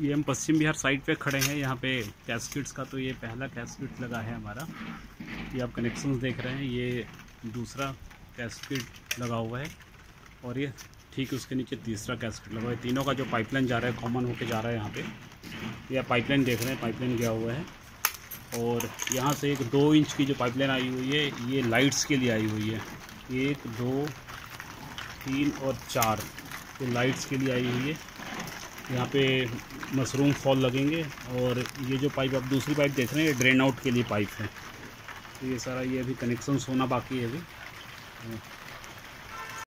ये हम पश्चिम बिहार साइड पे खड़े हैं, यहाँ पे कैस्किट्स का तो ये पहला कैस्किट लगा है हमारा। ये आप कनेक्शंस देख रहे हैं, ये दूसरा कैस्किट लगा हुआ है और ये ठीक उसके नीचे तीसरा कैस्किट लगा हुआ है। तीनों का जो पाइपलाइन जा रहा है, कॉमन होके जा रहा है यहाँ पे। ये पाइपलाइन देख रहे हैं, पाइपलाइन गया हुआ है। और यहाँ से एक दो इंच की जो पाइपलाइन आई हुई है, ये लाइट्स के लिए आई हुई है। एक, दो, तीन और चार, ये लाइट्स के लिए आई हुई है। यहाँ पे मशरूम फॉल लगेंगे और ये जो पाइप आप दूसरी पाइप देख रहे हैं, ये ड्रेन आउट के लिए पाइप है। तो ये सारा ये अभी कनेक्शन होना बाकी है अभी।